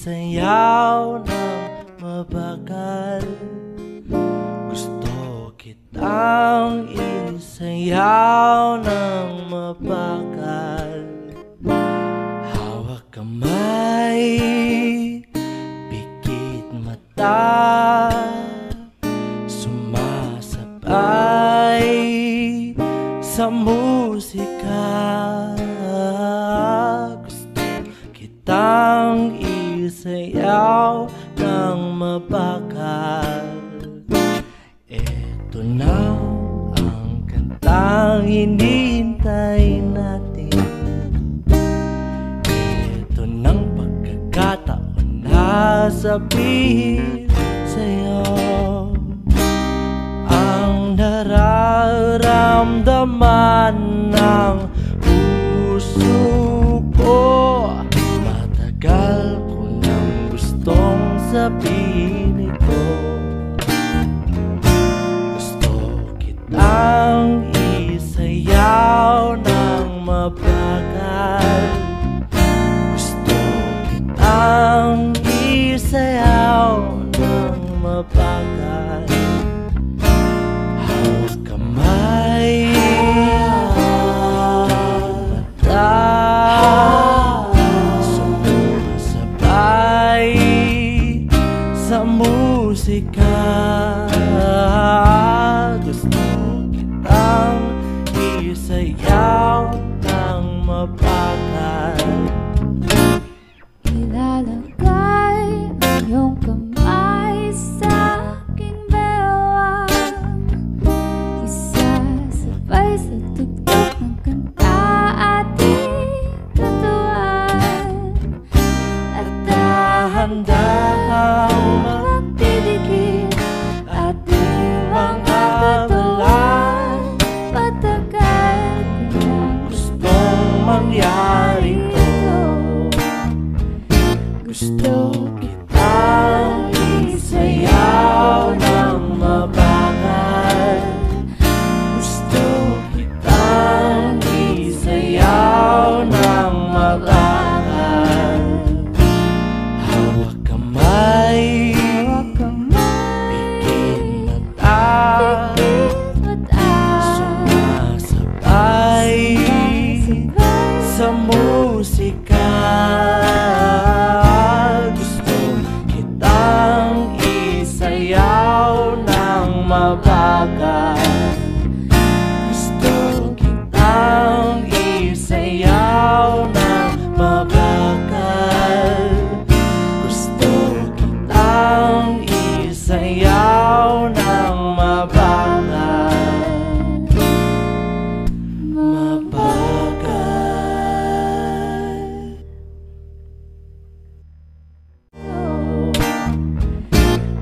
isayaw ng mabagal Gusto kitang isayaw ng mabagal Hawak kamay, pikit mata Sumasabay sa musika isayaw ng mabagal Ito na ang kantang hinihintay natin. Ito ng pagkakataon na sabihin sa'yo Ang nararamdaman ng gustong sabihin ito. Gusto kitang isayaw ng mabagal musika mangyari to Gusto sa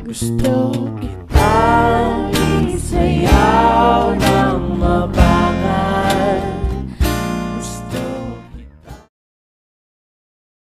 we're stuck.